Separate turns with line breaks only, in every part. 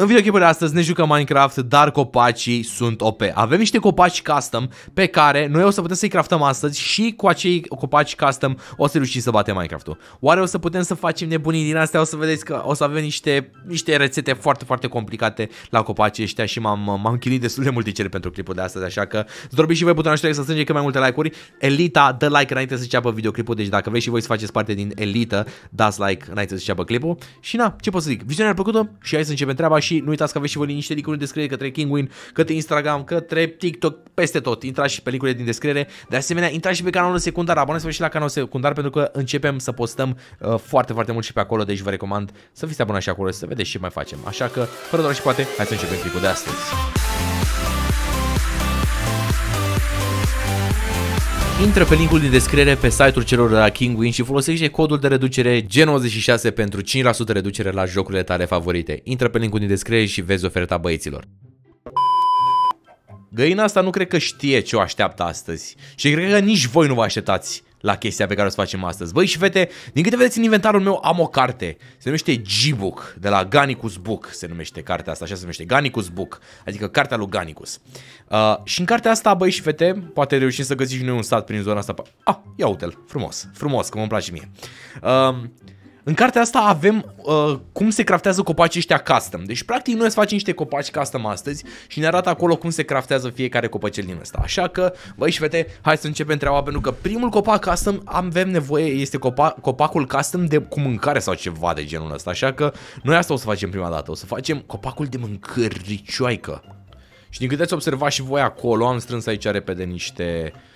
În videoclipul de astăzi ne jucăm Minecraft, dar copacii sunt OP. Avem niște copaci custom pe care noi o să putem să-i craftăm astăzi și cu acei copaci custom o să reușim să batem Minecraft-ul. Oare o să putem să facem nebunii din astea? O să vedeți că o să avem niște, niște rețete foarte, foarte complicate la copacii ăștia și m-am, m-am chinuit destul de multe cere pentru clipul de astăzi, așa că zdorbiți și voi butonul ăștia să strânge cât mai multe like-uri. Elita, dă like înainte să înceapă videoclipul, deci dacă vreți și voi să faceți parte din Elita, dați like înainte să înceapă clipul. Și na, ce pot să zic? Viziunea plăcută și hai să începem treaba și nu uitați că aveți și voi niște linkuri în descriere către Kingwin, către Instagram, către TikTok, peste tot. Intrați și pe linkurile din descriere. De asemenea, intrați și pe canalul secundar, abonați-vă și la canalul secundar pentru că începem să postăm uh, foarte, foarte mult și pe acolo, deci vă recomand să fiți abonați și acolo să vedeți ce mai facem. Așa că, fără doar și poate, hai să începem clipul de astăzi. Intră pe linkul din descriere pe site-ul celor de la Kingwin și folosește codul de reducere G96 pentru 5% reducere la jocurile tale favorite. Intră pe linkul din descriere și vezi oferta băieților. Găina asta nu cred că știe ce o așteaptă astăzi și cred că nici voi nu vă așteptați la chestia pe care o să facem astăzi. Băi și fete, din câte vedeți în inventarul meu am o carte. Se numește G-Book, de la Ganicus Book se numește cartea asta, așa se numește, Ganicus Book, adică cartea lui Ganicus. Uh, și în cartea asta, băi și fete, poate reușim să găsiți și noi un sat prin zona asta. Ah, ia uite-l, frumos, frumos, că mă place mie. Uh, în cartea asta avem uh, cum se craftează copacii ăștia custom. Deci, practic, noi să facem niște copaci custom astăzi și ne arată acolo cum se craftează fiecare copacel din ăsta. Așa că, băi și fete, hai să începem treaba pentru că primul copac custom avem nevoie, este copa, copacul custom de cu mâncare sau ceva de genul ăsta. Așa că noi asta o să facem prima dată. O să facem copacul de mâncăricioaică. Și din câte ați observat și voi acolo, am strâns aici repede niște Uh,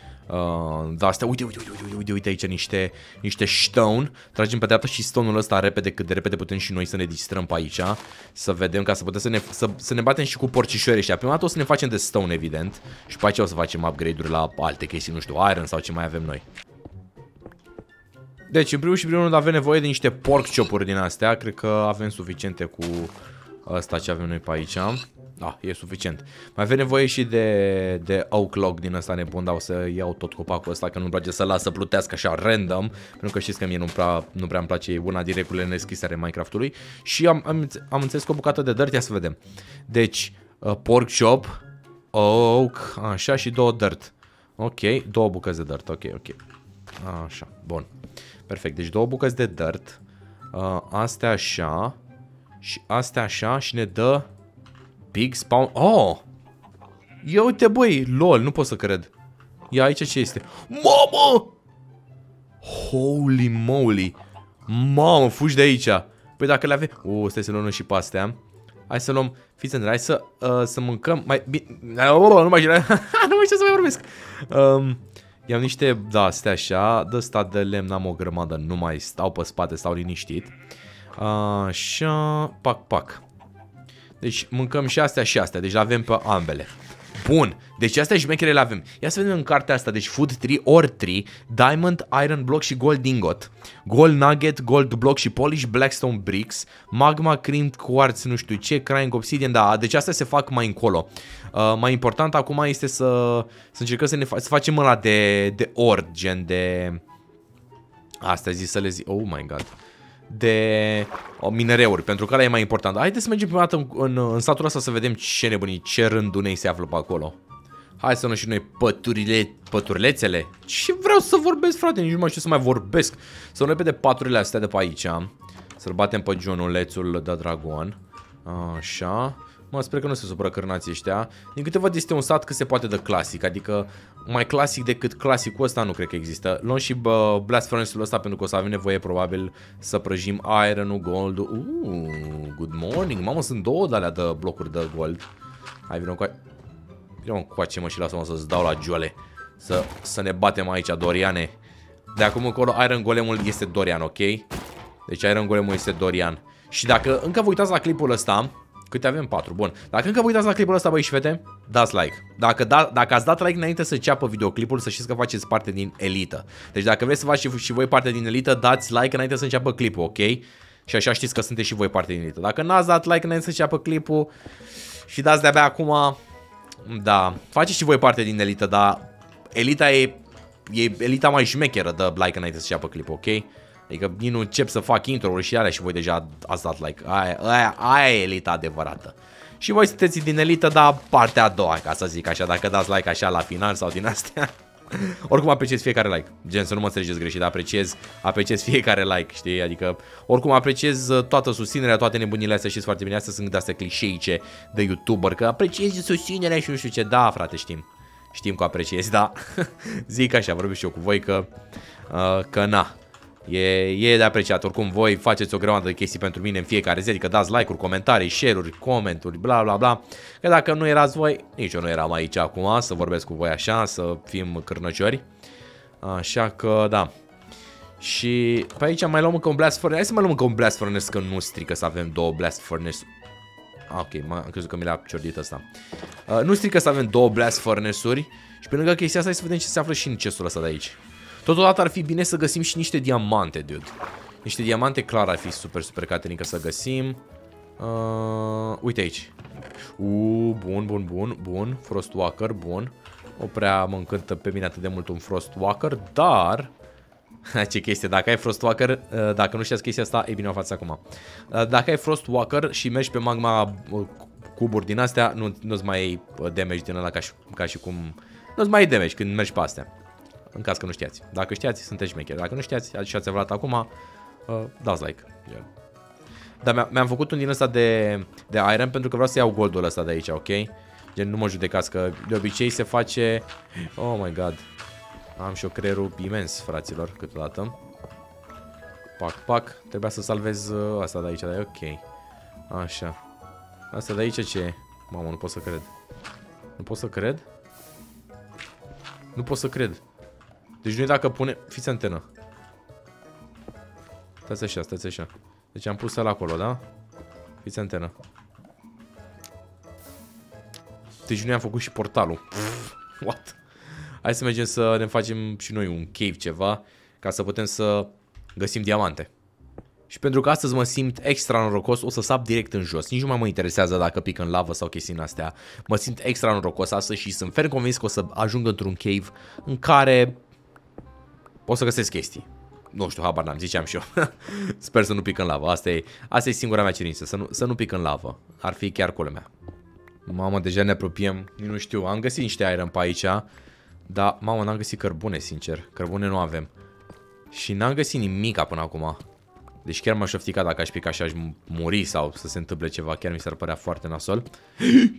da, astea, uite, uite, uite, uite, uite, uite aici niște, niște stone. Tragem pe dreapta și stone-ul ăsta repede, cât de repede putem și noi să ne distrăm pe aici. Să vedem, ca să putem să ne, să, să ne batem și cu porcișoare ăștia. Prima dată o să ne facem de stone, evident. Și pe aici o să facem upgrade-uri la alte chestii, nu știu, iron sau ce mai avem noi. Deci, în primul și primul rând avem nevoie de niște pork chop-uri din astea. Cred că avem suficiente cu asta ce avem noi pe aici. Da, e suficient. Mai avem nevoie și de, de oak log din ăsta nebun, dar o să iau tot copacul ăsta, că nu-mi place să las să plutească așa random, pentru că știți că mie nu prea, nu prea îmi place una din regulile neschise ale Minecraft-ului. Și am, am, am înțeles că o bucată de dirt, ia să vedem. Deci, uh, pork chop, oak, așa, și două dirt. Ok, două bucăți de dirt, ok, ok. Așa, bun. Perfect, deci două bucăți de dirt. Uh, astea așa, și astea așa, și ne dă Big spawn... Oh! Ia uite, băi, lol, nu pot să cred. Ia aici ce este. Mamă! Holy moly! Mamă, fugi de aici. Păi dacă le avem... Uh, stai să luăm și pe astea. Hai să luăm... Fiți hai să, uh, să mâncăm mai bine... Oh, nu mai știu, nu mai știu să mai vorbesc. Um, Iau niște, da, astea așa, de ăsta de lemn am o grămadă, nu mai stau pe spate, stau liniștit. Așa, pac, pac. Deci mâncăm și astea și astea, deci le avem pe ambele. Bun, deci astea șmechere le avem. Ia să vedem în cartea asta, deci Food 3 or 3, Diamond, Iron Block și Gold Ingot, Gold Nugget, Gold Block și Polish Blackstone Bricks, Magma Creamed Quartz, nu știu ce, Crying Obsidian, da, deci astea se fac mai încolo. Uh, mai important acum este să, să încercăm să, ne fa să facem ăla de, de ori, gen de... Asta zis să le zic, oh my god de o, minereuri, pentru că ăla e mai important. Haideți să mergem prima dată în, în, în satul ăsta să vedem ce nebunii, ce rândunei se află pe acolo. Hai să nu și noi păturile, păturlețele. Ce vreau să vorbesc, frate, nici nu mai știu să mai vorbesc. Să nu repede paturile astea de pe aici. Să-l batem pe Johnulețul de dragon. Așa. Mă, sper că nu se supără cărnații ăștia. Din câte văd este un sat cât se poate de clasic, adică mai clasic decât clasicul ăsta nu cred că există. Luăm și bă, Blast Furnace-ul ăsta pentru că o să avem nevoie probabil să prăjim iron-ul, gold -ul. Uh, good morning. Mamă, sunt două de alea de blocuri de gold. Hai, vină cu Vină cu coace mă și lasă-mă să-ți dau la joale. Să, să ne batem aici, Doriane. De acum încolo Iron Golemul este Dorian, ok? Deci Iron Golemul este Dorian. Și dacă încă vă uitați la clipul ăsta, Câte avem? 4. Bun. Dacă încă vă uitați la clipul ăsta, băi și fete, dați like. Dacă, da, dacă ați dat like înainte să ceapă videoclipul, să știți că faceți parte din elită. Deci dacă vreți să faceți și voi parte din elită, dați like înainte să înceapă clipul, ok? Și așa știți că sunteți și voi parte din elită. Dacă n-ați dat like înainte să înceapă clipul și dați de-abia acum, da, faceți și voi parte din elită, dar elita e, e elita mai șmecheră de like înainte să înceapă clipul, ok? Adică nici nu încep să fac intro și alea și voi deja ați dat like. Aia, aia, aia e elita adevărată. Și voi sunteți din elită, dar partea a doua, ca să zic așa, dacă dați like așa la final sau din astea. oricum apreciez fiecare like. Gen, să nu mă înțelegeți greșit, apreciez, apreciez fiecare like, știi? Adică, oricum apreciez uh, toată susținerea, toate nebunile astea, știți foarte bine, astea sunt de-astea clișeice de youtuber, că apreciezi susținerea și nu știu ce. Da, frate, știm. Știm că apreciezi, da. Zic așa, vorbesc și eu cu voi că, uh, că na, E, e de apreciat. Oricum, voi faceți o grămadă de chestii pentru mine în fiecare zi, adică dați like-uri, comentarii, share-uri, comenturi, bla bla bla. Că dacă nu erați voi, nici eu nu eram aici acum să vorbesc cu voi așa, să fim cârnăciori. Așa că, da. Și pe aici mai luăm încă un Blast Furnace. Hai să mai luăm încă un Blast Furnace, că nu strică să avem două Blast Furnace. Ah, ok, am crezut că mi le-a ciordit ăsta. Uh, nu strică să avem două Blast Furnace-uri. Și pe lângă chestia asta, hai să vedem ce se află și în chestul ăsta de aici. Totodată ar fi bine să găsim și niște diamante, dude. Niște diamante clar ar fi super, super catenică să găsim. Uh, uite aici. Uh, bun, bun, bun, bun. Frostwalker, bun. O prea mă încântă pe mine atât de mult un Frostwalker, dar... Ce chestie, dacă ai Frostwalker, uh, dacă nu știați chestia asta, e bine o față acum. Uh, dacă ai Frostwalker și mergi pe magma uh, cuburi din astea, nu, nu-ți mai iei damage din ăla ca și, ca și cum... Nu-ți mai iei damage când mergi pe astea în caz că nu știați. Dacă știați, sunteți șmecheri. Dacă nu știați și ați aflat acum, uh, dați like. Yeah. Dar mi-am făcut un din ăsta de, de iron pentru că vreau să iau goldul ăsta de aici, ok? Gen, nu mă judecați că de obicei se face... Oh my god. Am și o creierul imens, fraților, câteodată. Pac, pac. Trebuia să salvez uh, asta de aici, dar e ok. Așa. Asta de aici ce e? Mamă, nu pot să cred. Nu pot să cred? Nu pot să cred. Deci noi dacă pune... Fiți antenă. Stați așa, stați așa. Deci am pus ăla acolo, da? Fiți antenă. Deci noi am făcut și portalul. Pff, what? Hai să mergem să ne facem și noi un cave ceva, ca să putem să găsim diamante. Și pentru că astăzi mă simt extra norocos, o să sap direct în jos. Nici nu mai mă interesează dacă pic în lavă sau chestii în astea. Mă simt extra norocos astăzi și sunt ferm convins că o să ajung într-un cave în care pot să găsesc chestii. Nu știu, habar n-am, ziceam și eu. Sper să nu pic în lavă. Asta e, asta e singura mea cerință, să nu, să nu pic în lavă. Ar fi chiar culmea. Mamă, deja ne apropiem. Nu știu, am găsit niște iron pe aici. Dar, mamă, n-am găsit cărbune, sincer. Cărbune nu avem. Și n-am găsit nimica până acum. Deci chiar m-aș oftica dacă aș pica și aș muri sau să se întâmple ceva. Chiar mi s-ar părea foarte nasol.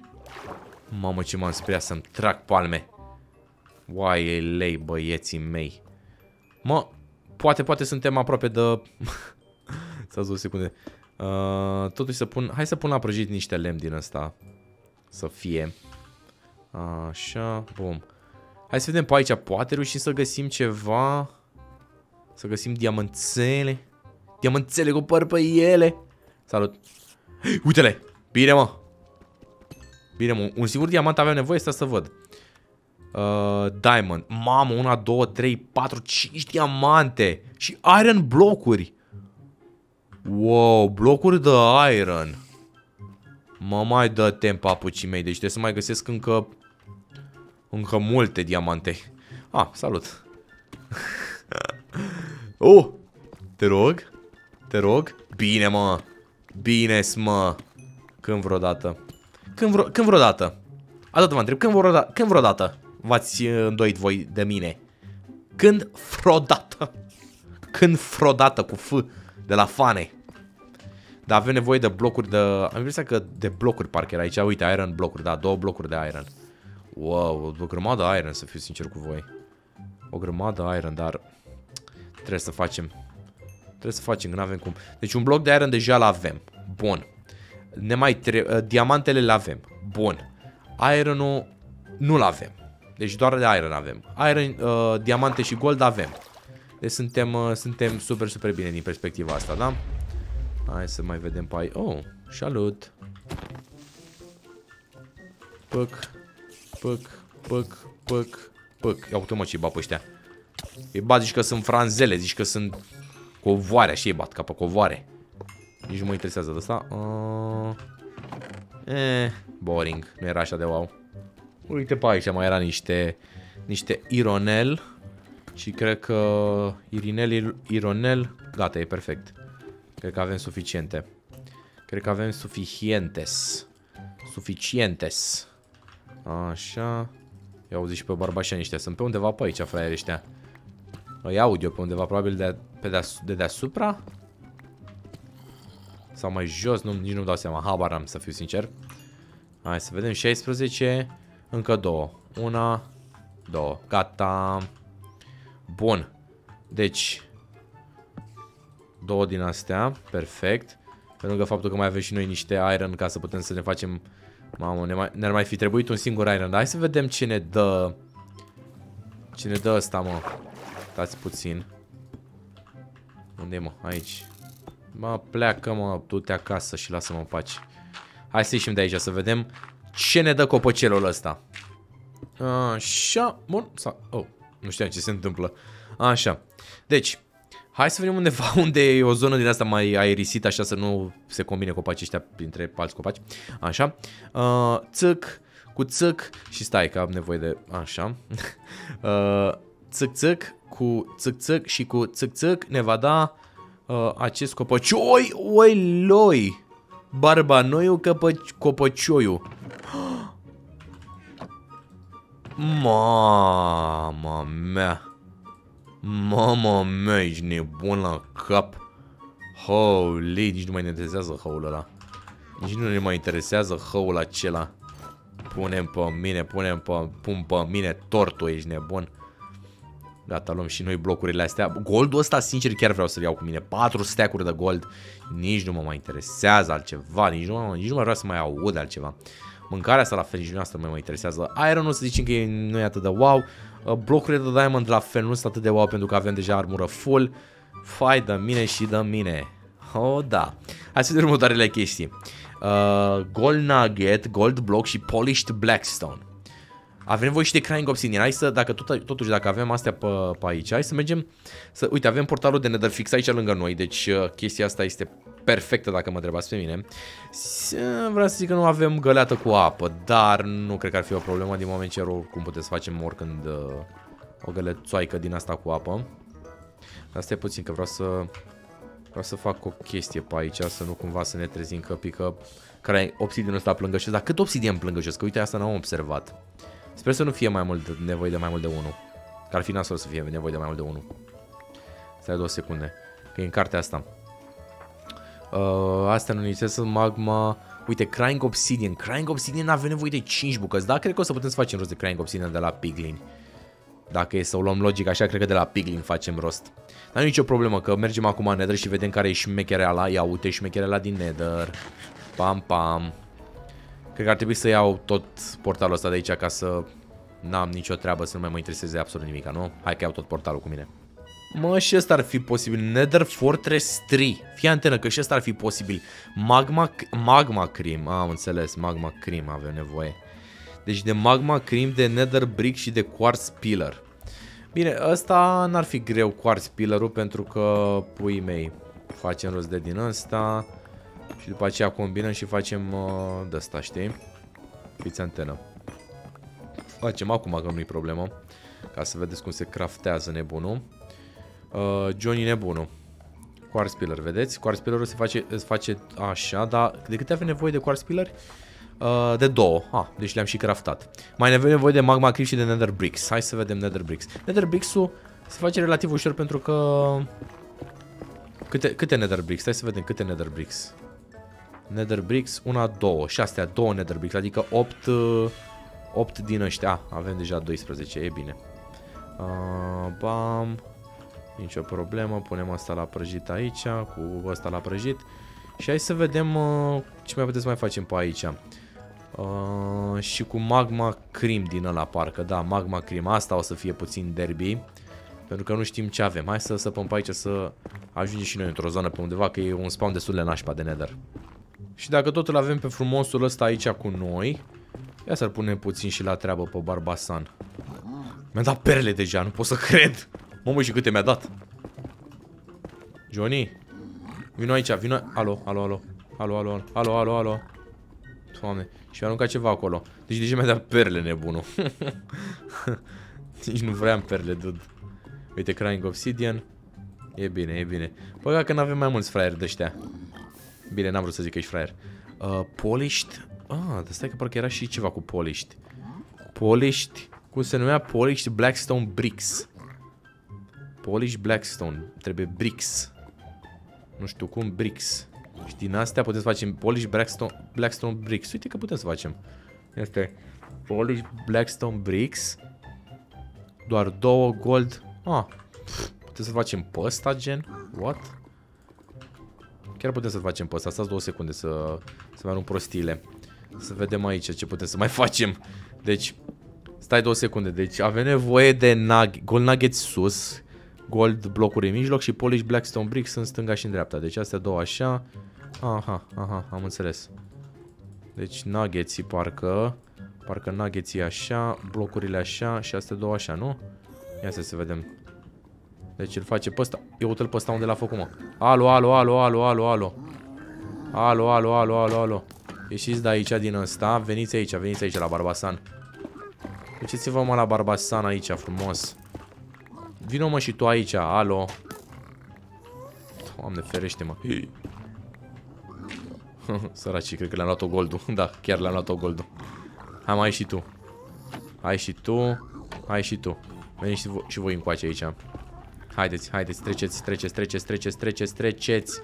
Mamă, ce m-am speriat să-mi trag palme. Uai, lei, băieții mei. Mă, poate, poate suntem aproape de... S-a o secunde. Uh, totuși să pun... Hai să pun la prăjit niște lemn din ăsta. Să fie. Așa, bum. Hai să vedem pe aici. Poate reușim să găsim ceva... Să găsim diamanțele. Diamanțele cu păr pe ele. Salut. Uite-le! Bine, mă! Bine, mă. Un singur diamant aveam nevoie, să să văd. Uh, diamond. Mamă, una, două, trei, patru, cinci diamante. Și iron blocuri. Wow, blocuri de iron. Mă mai dă timp papucii mei. Deci trebuie să mai găsesc încă... Încă multe diamante. Ah, salut. oh, te rog. Te rog. Bine, mă. Bine, mă. Când vreodată. Când, vro când vreodată. Atât mă întreb. Când vreodată. Când vreodată v-ați îndoit voi de mine. Când frodată. Când frodată cu F de la fane. Dar avem nevoie de blocuri de... Am impresia că de blocuri parcă era aici. Uite, iron blocuri, da, două blocuri de iron. Wow, o grămadă iron, să fiu sincer cu voi. O grămadă iron, dar trebuie să facem. Trebuie să facem, că nu avem cum. Deci un bloc de iron deja l-avem. Bun. Ne mai trebuie... Diamantele le avem. Bun. Ironul nu-l avem. Deci doar de iron avem. Iron, uh, diamante și gold avem. Deci suntem, uh, suntem super, super bine din perspectiva asta, da? Hai să mai vedem pe aici. Oh, salut! Păc, păc, păc, păc, păc. Ia uite mă ce-i bat pe ăștia. Îi bat, zici că sunt franzele, zici că sunt covoare, așa îi bat, ca pe covoare. Nici nu mă interesează de asta. Uh... Eh, boring. Nu era așa de wow. Uite pe aici mai era niște, niște ironel. Și cred că Irinel, Ironel, Gata, e perfect. Cred că avem suficiente. Cred că avem suficientes. Suficientes. Așa. Ia auzi și pe barbașani ăștia. Sunt pe undeva pe aici, fraieri ăștia. Îi aud eu pe undeva, probabil de, pe deas, de deasupra. Sau mai jos, nu, nici nu-mi dau seama. Habar am, să fiu sincer. Hai să vedem. 16. Încă două. Una. Două. Gata. Bun. Deci. Două din astea. Perfect. Pe lângă faptul că mai avem și noi niște iron ca să putem să ne facem... Mamă, ne-ar mai, ne mai fi trebuit un singur iron. Dar hai să vedem ce ne dă... Ce ne dă ăsta, mă. Stați puțin. Unde e, mă? Aici. Mă, pleacă, mă, du-te acasă și lasă-mă în pace. Hai să ieșim de aici să vedem ce ne dă copocelul ăsta. Așa, bun, sau, oh, nu știam ce se întâmplă. Așa, deci, hai să vedem undeva unde e o zonă din asta mai aerisită, așa să nu se combine copacii ăștia printre alți copaci. Așa, uh, țâc, cu țâc și stai că am nevoie de, așa, uh, țâc, țâc, cu țâc, țâc și cu țâc, țâc ne va da uh, acest copaci. Oi, oi, loi! Barbanoiu copăcioiu. Mama mea. Mama mea, ești nebun la cap. Holy, nici nu mai ne interesează hăul ăla. Nici nu ne mai interesează hăul acela. Punem pe mine, punem pe, pun pe mine tortul, ești nebun. Gata, luăm și noi blocurile astea. Goldul ăsta, sincer, chiar vreau să-l iau cu mine. 4 stack de gold. Nici nu mă mai interesează altceva. Nici nu, nici nu mai vreau să mai aud altceva. Mâncarea asta la fel, nici nu asta mă mai interesează. Iron-ul să zicem că e, nu e atât de wow. Uh, blocurile de diamond la fel nu sunt atât de wow pentru că avem deja armură full. Fai de mine și de mine. Oh, da. Hai să vedem următoarele chestii. Uh, gold nugget, gold block și polished blackstone. Avem nevoie și de Crying Obsidian. Hai să, dacă tot, totuși, dacă avem astea pe, pe aici, hai să mergem să... Uite, avem portalul de Nether fix aici lângă noi, deci uh, chestia asta este perfectă dacă mă întrebați pe mine. Vreau să zic că nu avem găleată cu apă, dar nu cred că ar fi o problemă din moment ce oricum puteți să facem oricând uh, o gălețoaică din asta cu apă. Asta e puțin, că vreau să... Vreau să fac o chestie pe aici, să nu cumva să ne trezim că pică care obsidianul ăsta plângășesc. Dar cât obsidian plângășesc? Că uite, asta n-am observat. Sper să nu fie mai mult de, nevoie de mai mult de unul. Că ar fi nasol să fie nevoie de mai mult de unul. Stai două secunde. Că e în cartea asta. Uh, astea nu să magma... Uite, Crying Obsidian. Crying Obsidian avem nevoie de 5 bucăți. Da, cred că o să putem să facem rost de Crying Obsidian de la Piglin. Dacă e să o luăm logic așa, cred că de la Piglin facem rost. Dar nu e nicio problemă, că mergem acum în Nether și vedem care e șmecherea la. Ia uite șmecherea la din Nether. Pam, pam. Cred că ar trebui să iau tot portalul ăsta de aici ca să n-am nicio treabă, să nu mai mă intereseze absolut nimic, nu? Hai că iau tot portalul cu mine. Mă, și ăsta ar fi posibil. Nether Fortress 3. Fii antenă că și ăsta ar fi posibil. Magma, magma Cream. Am înțeles, Magma Cream avem nevoie. Deci de Magma Cream, de Nether Brick și de Quartz Pillar. Bine, ăsta n-ar fi greu Quartz Pillar-ul pentru că, pui mei, facem rost de din ăsta. Și după aceea combinăm și facem uh, de asta, știi? Fiți antenă. Facem acum că nu-i problemă. Ca să vedeți cum se craftează nebunul. Uh, Johnny nebunul. Quartz pillar, vedeți? Quartz pillar se face, se face așa, dar de câte avem nevoie de quartz pillar? Uh, de două. Ah, deci le-am și craftat. Mai avem nevoie de magma creep și de nether bricks. Hai să vedem nether bricks. Nether bricks-ul se face relativ ușor pentru că... Câte, câte nether bricks? Hai să vedem câte nether bricks. Nether bricks, una, două. Și astea, două nether bricks, adică 8, 8 din ăștia. avem deja 12, e bine. Uh, bam. Nicio problemă, punem asta la prăjit aici, cu asta la prăjit. Și hai să vedem uh, ce mai puteți să mai facem pe aici. Uh, și cu magma cream din ăla parcă, da, magma cream. Asta o să fie puțin derby. Pentru că nu știm ce avem. Hai să săpăm pe aici să ajungem și noi într-o zonă pe undeva, că e un spawn destul de nașpa de nether. Și dacă tot îl avem pe frumosul ăsta aici cu noi, ia să-l punem puțin și la treabă pe Barbasan. Mi-a dat perle deja, nu pot să cred. Mamă, și câte mi-a dat. Johnny, vino aici, vino... Alo, alo, alo. Alo, alo, alo, alo, alo. Doamne, și mi-a aruncat ceva acolo. Deci deja mi-a dat perle, nebunul. Nici nu vreau perle, dude. Uite, Crying Obsidian. E bine, e bine. Păi că nu avem mai mulți fraieri de ăștia. Bine, n-am vrut să zic că ești fraier. Uh, polished. Ah, dar stai că parcă era și ceva cu polished. Polished. Cum se numea? Polished Blackstone Bricks. Polish Blackstone. Trebuie bricks. Nu știu cum, bricks. Și din astea putem să facem Polish Blackstone, Blackstone Bricks. Uite că putem să facem. Este Polish Blackstone Bricks. Doar două gold. Ah, putem să facem pe ăsta, gen? What? Chiar putem să facem pe ăsta. Stați două secunde să, să mai arunc prostiile. Să vedem aici ce putem să mai facem. Deci, stai două secunde. Deci avem nevoie de nug gold nuggets sus, gold blocuri în mijloc și polish blackstone bricks în stânga și în dreapta. Deci astea două așa. Aha, aha, am înțeles. Deci nuggetsii parcă, parcă nuggetsii așa, blocurile așa și astea două așa, nu? Ia să se vedem. Deci îl face pe ăsta. Eu uite-l pe ăsta unde l-a făcut, mă. Alo, alo, alo, alo, alo, alo. Alo, alo, alo, alo, alo. Ieșiți de aici din ăsta. Veniți aici, veniți aici la Barbasan. Duceți-vă mă la Barbasan aici, frumos. Vino mă și tu aici, alo. Doamne, ferește mă. Săracii, cred că le-am luat-o goldul. da, chiar le-am luat-o goldul. Hai, mai și tu. Hai și tu. Hai și tu. Veniți și, vo și voi încoace aici. Haideți, haideți, treceți, treceți, treceți, treceți, treceți, treceți.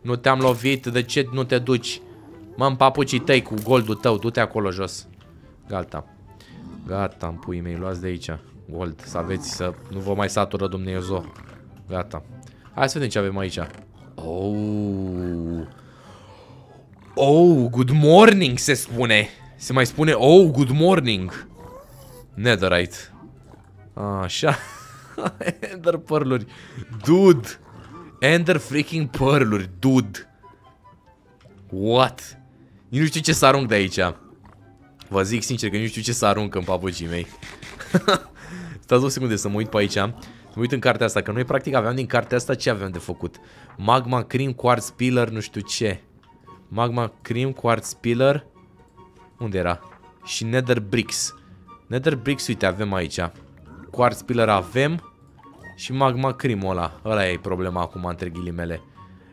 Nu te-am lovit, de ce nu te duci? Mă, în papucii tăi cu goldul tău, du-te acolo jos. Gata. Gata, în puii mei, luați de aici. Gold, să aveți, să nu vă mai satură Dumnezeu. Gata. Hai să vedem ce avem aici. Oh. Oh, good morning se spune. Se mai spune, oh, good morning. Netherite. Așa. Ender pearluri. Dude. Ender freaking pearluri, dude. What? Nu știu ce să arunc de aici. Vă zic sincer că nu știu ce să arunc în papucii mei. Stați o secunde să mă uit pe aici. Mă uit în cartea asta, că noi practic aveam din cartea asta ce aveam de făcut. Magma Cream, Quartz Pillar, nu știu ce. Magma Cream, Quartz Pillar. Unde era? Și Nether Bricks. Nether Bricks, uite, avem aici. Quartz Pillar avem. Și Magma Cream ăla. Ăla e problema acum, între ghilimele.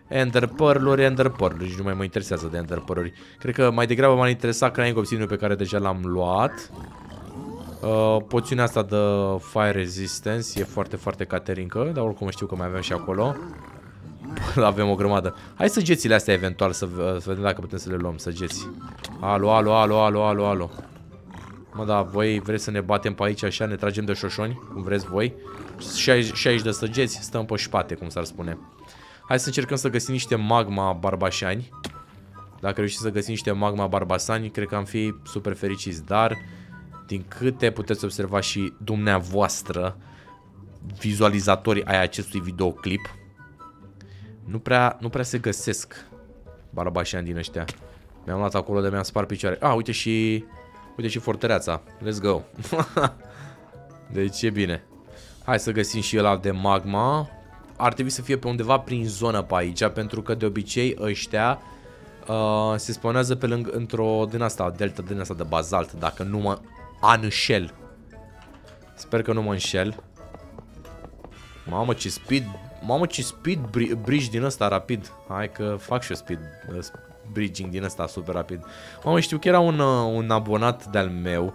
Ender Pearl-uri, Ender Pearl-uri. Și nu mai mă interesează de Ender Pearl-uri. Cred că mai degrabă m-a interesat Crying Obsidian pe care deja l-am luat. Uh, poțiunea asta de Fire Resistance e foarte, foarte caterincă, dar oricum știu că mai avem și acolo. avem o grămadă. Hai săgețile astea eventual să, să vedem dacă putem să le luăm, săgeți. Alo, alo, alo, alo, alo, alo. Mă, da, voi vreți să ne batem pe aici așa, ne tragem de șoșoni, cum vreți voi. Și aici, și aici de săgeți, stăm pe spate, cum s-ar spune. Hai să încercăm să găsim niște magma barbașani. Dacă reușim să găsim niște magma barbasani, cred că am fi super fericiți. Dar, din câte puteți observa și dumneavoastră, vizualizatorii ai acestui videoclip, nu prea, nu prea se găsesc barbașani din ăștia. Mi-am luat acolo de mi-am spart picioare. Ah, uite și... Uite și fortăreața. Let's go. deci e bine. Hai să găsim și ăla de magma. Ar trebui să fie pe undeva prin zonă pe aici, pentru că de obicei ăștia uh, se spawnează pe lângă, într-o din asta, delta din asta de bazalt, dacă nu mă înșel. Sper că nu mă înșel. Mamă ce speed, mamă ce speed bridge din ăsta rapid. Hai că fac și eu speed uh, bridging din ăsta super rapid. Mamă știu că era un, uh, un abonat de-al meu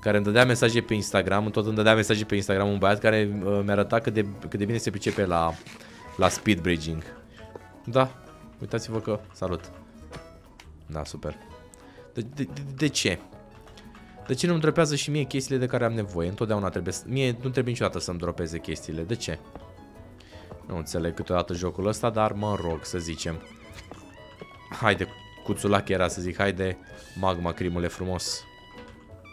care îmi dădea mesaje pe Instagram, tot îmi dădea mesaje pe Instagram un băiat care uh, mi arăta cât de, cât de bine se pricepe la, la speed bridging. Da, uitați-vă că, salut. Da, super. De, de, de, de ce? De ce nu-mi dropează și mie chestiile de care am nevoie? Întotdeauna trebuie să... Mie nu trebuie niciodată să-mi dropeze chestiile. De ce? Nu înțeleg câteodată jocul ăsta, dar mă rog să zicem. Haide, cuțulac era să zic, haide, magma crimule frumos.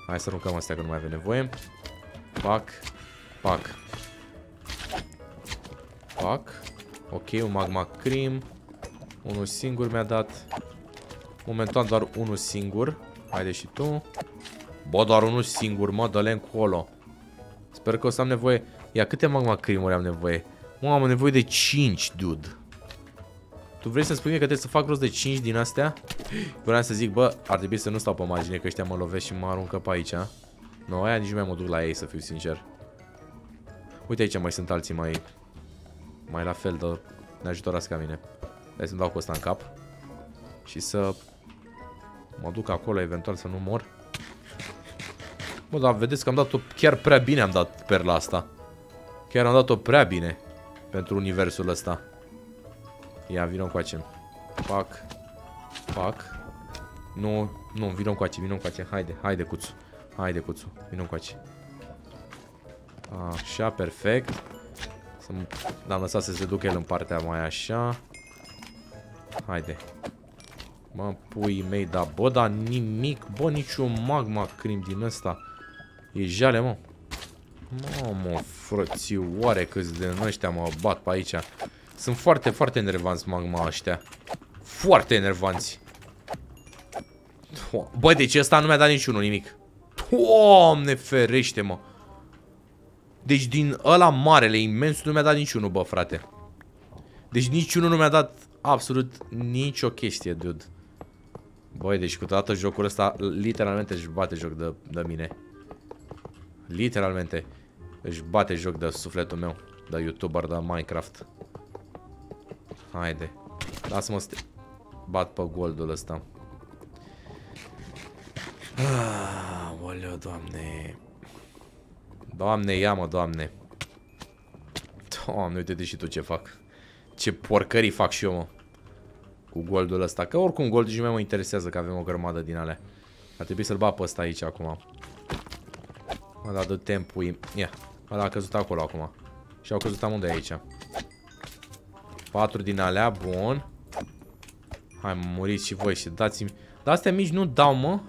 Hai să aruncăm astea că nu mai avem nevoie. Pac. Pac. Pac. Ok, un magma cream. Unul singur mi-a dat. Momentan doar unul singur. Haide și tu. Bă, doar unul singur, mă, dă-le încolo. Sper că o să am nevoie... Ia, câte magma cream am nevoie? Mă, am nevoie de 5, dude. Tu vrei să spui mie că trebuie să fac rost de 5 din astea? Vreau să zic, bă, ar trebui să nu stau pe margine, că ăștia mă lovesc și mă aruncă pe aici. Nu, aia nici nu mai mă duc la ei, să fiu sincer. Uite aici mai sunt alții mai... mai la fel de neajutorați ca mine. Hai să-mi dau cu ăsta în cap. Și să mă duc acolo, eventual să nu mor. Bă, dar vedeți că am dat-o chiar prea bine am dat perla asta. Chiar am dat-o prea bine pentru universul ăsta. Ia, vină încoace. Pac. Pac. Nu, nu, vină încoace, vină încoace. Haide, haide, cuțu. Haide, cuțu. Vină încoace. Așa, perfect. L-am lăsat să se ducă el în partea mai așa. Haide. Mă, pui mei, da, bă, da, nimic, bă, niciun magma crim din ăsta. E jale, mă. Mamă, frățioare, câți de ăștia mă bat pe aici. Sunt foarte, foarte enervanți magma ăștia. Foarte enervanți. Bă, deci ăsta nu mi-a dat niciunul nimic. Doamne ferește, mă. Deci din ăla marele, imens, nu mi-a dat niciunul, bă, frate. Deci niciunul nu mi-a dat absolut nicio chestie, dude. Băi, deci câteodată jocul ăsta literalmente își bate joc de, de mine. Literalmente își bate joc de sufletul meu, de youtuber, de Minecraft. Haide. Lasă-mă să te bat pe goldul ăsta. Ah, oleo, doamne. Doamne, ia-mă, doamne. Doamne, uite-te și tu ce fac. Ce porcării fac și eu, mă. Cu goldul ăsta. Că oricum goldul și mai mă interesează că avem o grămadă din alea. Ar trebui să-l bat pe ăsta aici acum. Mă, dar de timpul... Ia. Ăla a căzut acolo acum. Și au căzut amândoi aici. Patru din alea, bun. Hai, mă, muriți și voi și dați-mi... Dar astea mici nu dau, mă.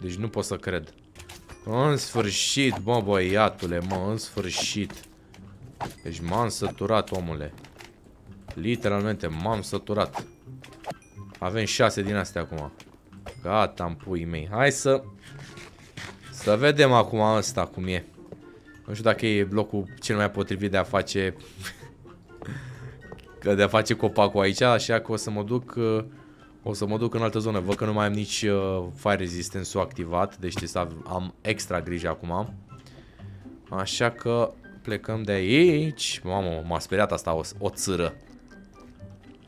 Deci nu pot să cred. În sfârșit, mă, băiatule, mă, în sfârșit. Deci m-am săturat, omule. Literalmente, m-am săturat. Avem șase din astea acum. Gata, am pui mei. Hai să... Să vedem acum asta cum e. Nu știu dacă e blocul cel mai potrivit de a face... de a face copacul aici, așa că o să mă duc... Uh, o să mă duc în altă zonă. Văd că nu mai am nici uh, fire resistance-ul activat, deci trebuie să am extra grijă acum. Așa că plecăm de aici. Mamă, m-a speriat asta o, o țără.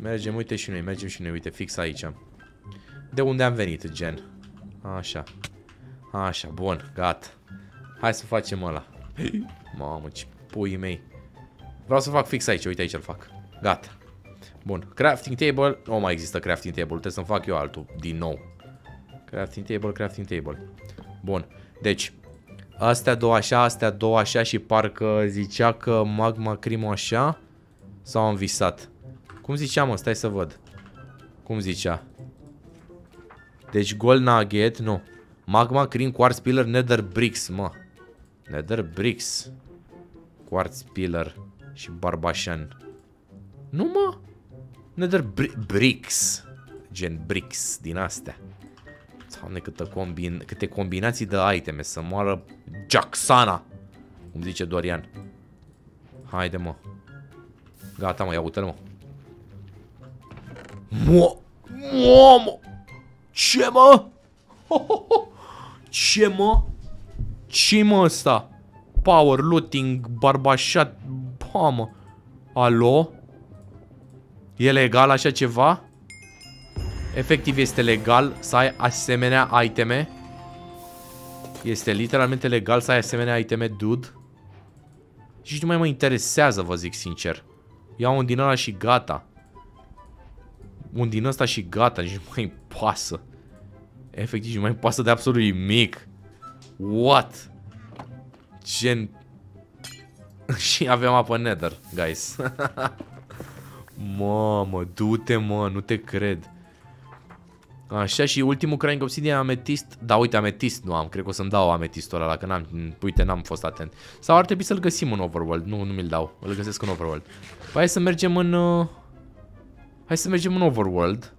Mergem, uite și noi, mergem și noi, uite, fix aici. De unde am venit, gen. Așa. Așa, bun, gata. Hai să facem ăla. Mamă, ce pui mei. Vreau să fac fix aici, uite aici îl fac. Gata. Bun, crafting table. Nu mai există crafting table, trebuie să-mi fac eu altul, din nou. Crafting table, crafting table. Bun, deci, astea două așa, astea două așa și parcă zicea că magma crimo așa. Sau am visat? Cum zicea, mă? Stai să văd. Cum zicea? Deci gold nugget, nu. Magma, cream, quartz pillar, nether bricks, mă. Nether bricks. Quartz pillar și barbașan. Nu, mă? Nether bri bricks. Gen bricks din astea. Doamne, câte, combin câte combinații de iteme să moară Jacksana. Cum zice Dorian. Haide, mă. Gata, mă, ia uite-l, mă. Mo Mamă! Ce, mă? Ce, mă? ce mă ăsta? Power, looting, barbașat, mă. Alo? E legal așa ceva? Efectiv este legal să ai asemenea iteme? Este literalmente legal să ai asemenea iteme, dude? Și nu mai mă interesează, vă zic sincer. Iau un din ăla și gata. Un din ăsta și gata, nici nu mai pasă. Efectiv, nu mai pasă de absolut nimic. What? Gen... și avem apă nether, guys. Mamă, du-te, mă, nu te cred. Așa, și ultimul Crying Obsidian ametist. Da, uite, ametist nu am. Cred că o să-mi dau ametistul ăla, că n-am, uite, n-am fost atent. Sau ar trebui să-l găsim în Overworld. Nu, nu mi-l dau. Îl găsesc în Overworld. Păi hai să mergem în... Uh... Hai să mergem în Overworld.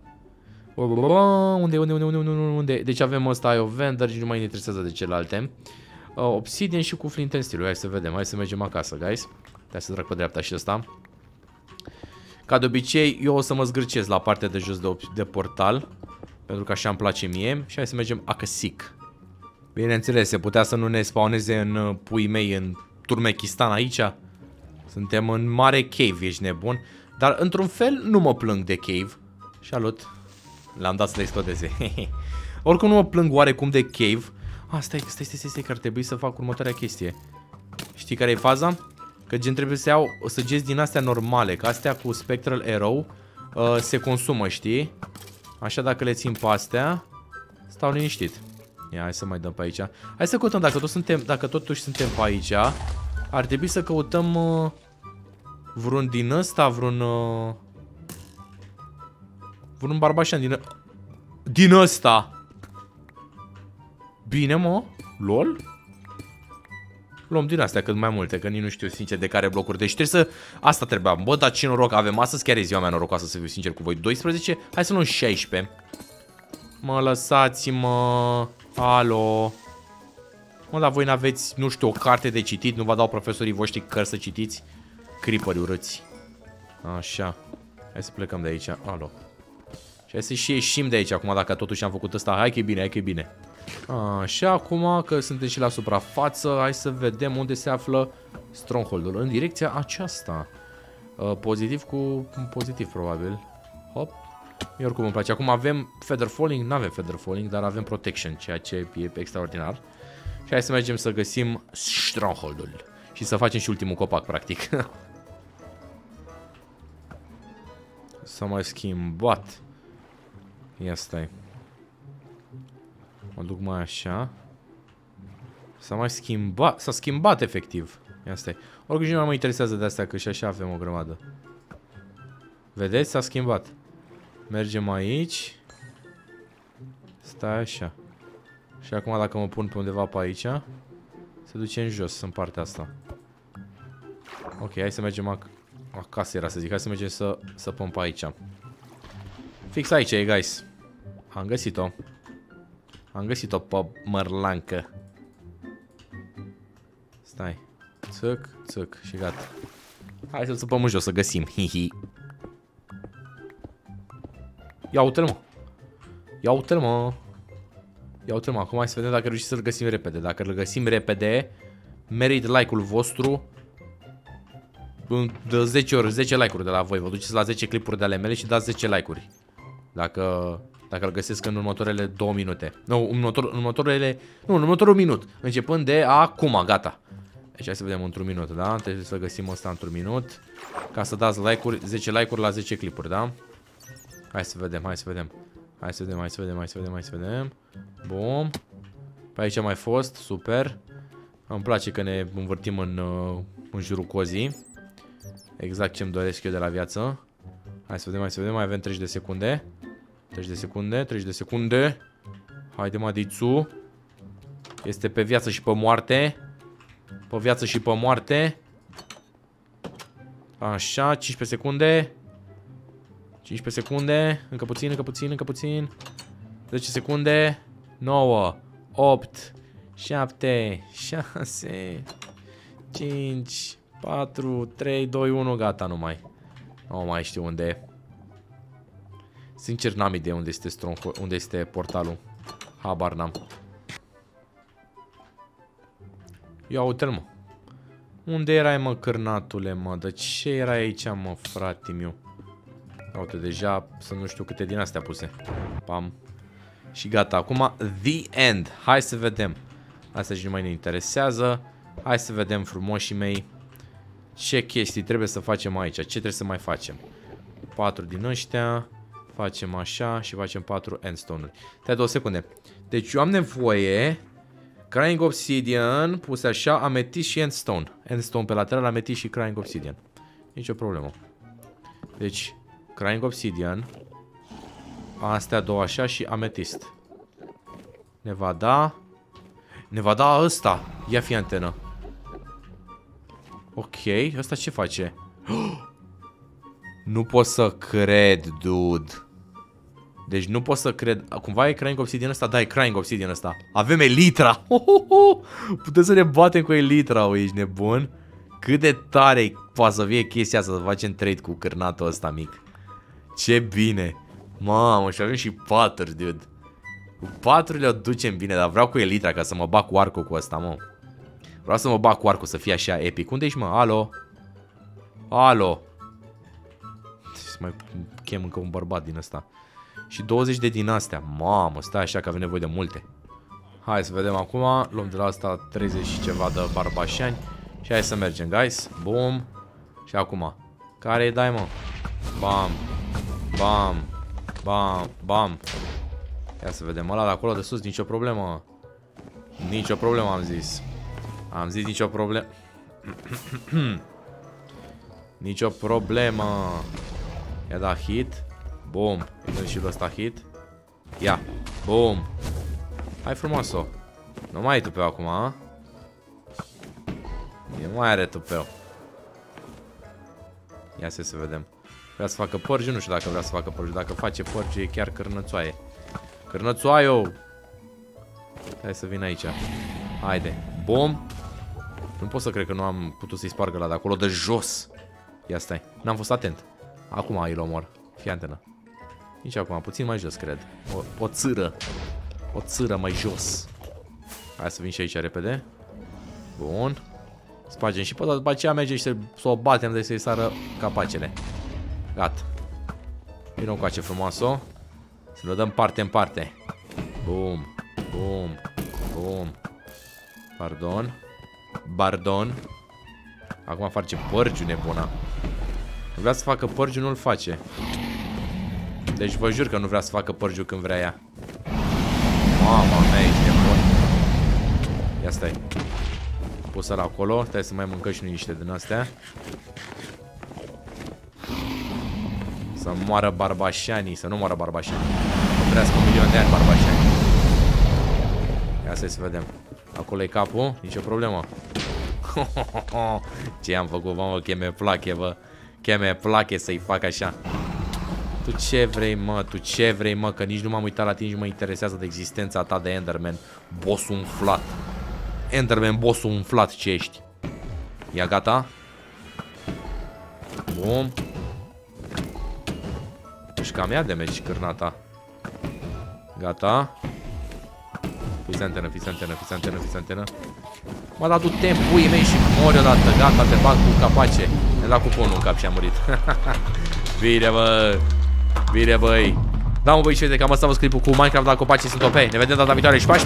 Unde, unde, unde, unde, unde, unde? Deci avem ăsta, o vendor și nu mai ne interesează de celelalte. Uh, obsidian și cu flint and steel. Hai să vedem, hai să mergem acasă, guys. Hai să trec pe dreapta și ăsta. Ca de obicei, eu o să mă zgârcesc la partea de jos de, de portal. Pentru că așa îmi place mie. Și hai să mergem acăsic. Bineînțeles, se putea să nu ne spawneze în uh, pui mei în Turmekistan aici. Suntem în mare cave, ești nebun. Dar într-un fel nu mă plâng de cave. Salut. L-am dat să le explodeze. Oricum nu mă plâng oarecum de cave. Ah, stai, stai, stai, stai, stai, că ar trebui să fac următoarea chestie. Știi care e faza? Că gen trebuie să iau săgeți din astea normale, că astea cu Spectral Arrow uh, se consumă, știi? Așa dacă le țin pe astea, stau liniștit. Ia, hai să mai dăm pe aici. Hai să căutăm, dacă, tot suntem, dacă totuși suntem pe aici, ar trebui să căutăm uh, vreun din ăsta, vreun... Uh, vreun barbașan din... Din ăsta! Bine, mă? LOL? Luăm din astea cât mai multe, că nici nu știu sincer de care blocuri. Deci trebuie să... Asta trebuia. Bă, dar ce noroc avem astăzi, chiar e ziua mea norocoasă să fiu sincer cu voi. 12? Hai să luăm 16. Mă, lăsați-mă... Alo... Mă, dar voi n-aveți, nu știu, o carte de citit? Nu vă dau profesorii voștri cărți să citiți? Creeperi urâți. Așa. Hai să plecăm de aici. Alo. Și hai să și ieșim de aici acum dacă totuși am făcut ăsta. Hai că e bine, hai că e bine. Așa, acum că suntem și la suprafață, hai să vedem unde se află stronghold-ul. În direcția aceasta. Uh, pozitiv cu pozitiv, probabil. Hop. Mie oricum îmi place. Acum avem feather falling, nu avem feather falling, dar avem protection, ceea ce e extraordinar. Și hai să mergem să găsim stronghold-ul. Și să facem și ultimul copac, practic. S-a mai schimbat. Ia stai. Mă duc mai așa. S-a mai schimbat. S-a schimbat efectiv. Ia stai. Oricum nu mă interesează de astea, că și așa avem o grămadă. Vedeți? S-a schimbat. Mergem aici. Stai așa. Și acum dacă mă pun pe undeva pe aici, se duce în jos, în partea asta. Ok, hai să mergem ac acasă, era să zic. Hai să mergem să săpăm pe aici. Fix aici e, guys. Am găsit-o. Am găsit-o pe mărlancă. Stai. Țăc, țăc și gata. Hai să-l săpăm în jos să găsim. Hihi. Ia uite-l, mă. Ia uite-l, mă. Ia uite-l, mă. Acum hai să vedem dacă reușim să-l găsim repede. Dacă îl găsim repede, merit like-ul vostru. De 10 ori, 10 like-uri de la voi. Vă duceți la 10 clipuri de ale mele și dați 10 like-uri. Dacă dacă îl găsesc în următoarele două minute. Nu, în, următor, în următoarele... Nu, în următorul minut. Începând de acum, gata. Deci hai să vedem într-un minut, da? Trebuie să găsim asta într-un minut. Ca să dați like-uri, 10 like-uri la 10 clipuri, da? Hai să vedem, hai să vedem. Hai să vedem, hai să vedem, hai să vedem, hai să vedem. Bun. Pe aici am mai fost, super. Îmi place că ne învârtim în, uh, în jurul cozii. Exact ce-mi doresc eu de la viață. Hai să vedem, hai să vedem, mai avem 30 de secunde. 30 de secunde, 30 de secunde. Haide, Madițu. Este pe viață și pe moarte. Pe viață și pe moarte. Așa, 15 secunde. 15 secunde. Încă puțin, încă puțin, încă puțin. 10 secunde. 9, 8, 7, 6, 5, 4, 3, 2, 1. Gata, nu mai. Nu mai știu unde e. Sincer n-am idee unde este, Stronghold, unde este portalul. Habar n-am. Ia uite-l, mă. Unde erai, mă, cârnatule, mă? De ce era aici, mă, frate meu? Uite, deja să nu știu câte din astea puse. Pam. Și gata, acum the end. Hai să vedem. Asta și nu mai ne interesează. Hai să vedem frumoșii mei. Ce chestii trebuie să facem aici? Ce trebuie să mai facem? 4 din ăștia. Facem așa și facem 4 endstone-uri. Te două secunde. Deci eu am nevoie Crying Obsidian puse așa, ametist și endstone. Endstone pe lateral, ametist și Crying Obsidian. Nici o problemă. Deci, Crying Obsidian. Astea două așa și ametist. Ne va da... Ne va da ăsta. Ia fi antenă. Ok, ăsta ce face? Nu pot să cred, dude. Deci nu pot să cred. Cumva e Crying Obsidian ăsta? Da, e Crying Obsidian ăsta. Avem Elitra! Putem să ne batem cu Elitra, o, ești nebun? Cât de tare poate să fie chestia asta, să facem trade cu cârnatul ăsta mic. Ce bine! Mamă, și avem și patru, dude. Cu paturile o ducem bine, dar vreau cu Elitra ca să mă bag cu arcul cu ăsta, mă. Vreau să mă bag cu arcul să fie așa epic. Unde ești, mă? Alo? Alo. Să mai chem încă un bărbat din ăsta. Și 20 de din astea. Mamă, stai așa că avem nevoie de multe. Hai să vedem acum. Luăm de la asta 30 și ceva de barbașani. Și hai să mergem, guys. Bum. Și acum. Care e dai, mă? Bam. Bam. Bam. Bam. Ia să vedem. Ăla de acolo de sus, nicio problemă. Nicio problemă, am zis. Am zis nicio problemă. nicio problemă. Ia da hit. Bum. Îi și ăsta hit. Ia. Bum. Hai frumos-o. Nu mai ai tupeu acum, a? E mai are tupeu. Ia să să vedem. Vrea să facă porci, nu știu dacă vrea să facă porci. Dacă face porci, e chiar cârnățoaie. Cârnățoaio! Hai să vin aici. Haide. Bom. Nu pot să cred că nu am putut să-i spargă la de acolo de jos. Ia stai. N-am fost atent. Acum îl omor. Fii antenă. Nici acum, puțin mai jos, cred. O, o țâră. O țâră mai jos. Hai să vin și aici repede. Bun. Spargem și pe după aceea merge și să, să o batem de să-i sară capacele. Gata. Vino cu ace frumoasă. Să le dăm parte în parte. Bum. Bum. Bum. Pardon. Bardon. Acum face părgiu nebuna. Nu vrea să facă părgiu, nu-l face. Deci vă jur că nu vrea să facă părgiu când vrea ea. Mama mea, ești nebun. Ia stai. Pusă la acolo. Stai să mai mâncăm și niște din astea. Să moară barbașanii. Să nu moară barbașanii. Să trăiască un milion de ani barbașanii. Ia să vedem. Acolo e capul. Nici o problemă. Ce am făcut, mă, că mi place, bă. Că mi place să-i fac așa. Tu ce vrei, mă? Tu ce vrei, mă? Că nici nu m-am uitat la tine, nici mă interesează de existența ta de Enderman. Boss umflat. Enderman, boss umflat, ce ești? Ia gata? Bun. Deci cam ia de mergi cârnata. Gata. Fiți antenă, fiți antenă, fiți antenă, fiți antenă. M-a dat timp, puii mei și mori odată. Gata, te bag cu capace. Ne-a dat cuponul în cap și a murit. Bine, bă. Bine, băi. Da, mă, băi, și uite, cam asta vă clipul cu Minecraft la copaci sunt OP. Ne vedem data viitoare și pași,